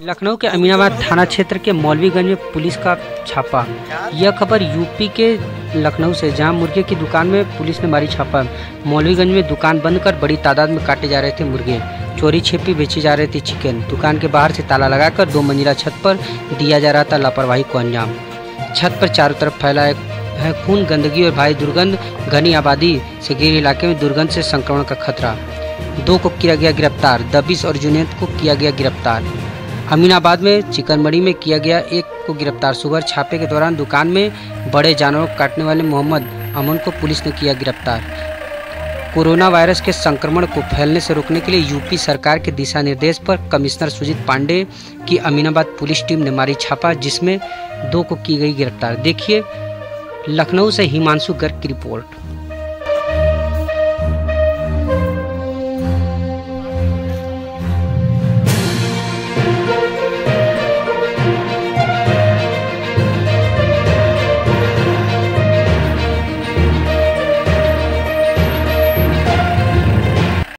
लखनऊ के अमीनाबाद थाना क्षेत्र के मौलवीगंज में पुलिस का छापा। यह खबर यूपी के लखनऊ से जहाँ मुर्गे की दुकान में पुलिस ने मारी छापा। मौलवीगंज में दुकान बंद कर बड़ी तादाद में काटे जा रहे थे मुर्गे। चोरी छिपी बेची जा रही थी चिकन। दुकान के बाहर से ताला लगाकर दो मंजिला छत पर दिया जा रहा था लापरवाही को अंजाम। छत पर चारों तरफ़ फैला है खून, गंदगी और भाई दुर्गंध। घनी आबादी से घिरे इलाके में दुर्गंध से संक्रमण का खतरा। दो को किया गया गिरफ़्तार। दबिस और जुनेद को किया गया गिरफ़्तार। अमीनाबाद में चिकनमढ़ी में किया गया एक को गिरफ़्तार सुबह छापे के दौरान दुकान में बड़े जानवरों को काटने वाले मोहम्मद अमन को पुलिस ने किया गिरफ़्तार। कोरोना वायरस के संक्रमण को फैलने से रोकने के लिए यूपी सरकार के दिशा निर्देश पर कमिश्नर सुजीत पांडे की अमीनाबाद पुलिस टीम ने मारी छापा, जिसमें दो को की गई गिरफ़्तार। देखिए, लखनऊ से हिमांशु गर्ग की रिपोर्ट।